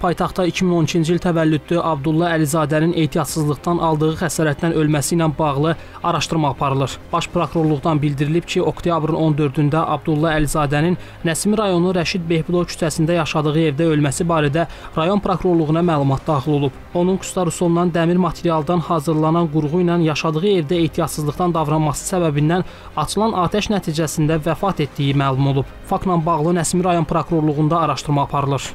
paytaxtda 2012-ci il təvəllüdlü Abdulla Əlizadənin ehtiyatsızlıqdan aldığı xəsarətdən ölməsi ilə bağlı araşdırma aparılır. Baş prokurorluqdan bildirilib ki, oktyabrın 14-də Abdulla Əlizadənin Nəsimi rayonu Rəşid Behbudov küçəsində yaşadığı evdə ölməsi barədə rayon prokurorluğuna məlumat daxil olub. Onun Kustarusondan dəmir materialdan hazırlanan qurğu ilə yaşadığı evdə ehtiyatsızlıqdan davranması səbəbindən açılan atəş nəticəsində vəfat etdiyi məlum olub. Faktla bağlı Nəsimi rayon prokurorluğunda araşdırma aparılır.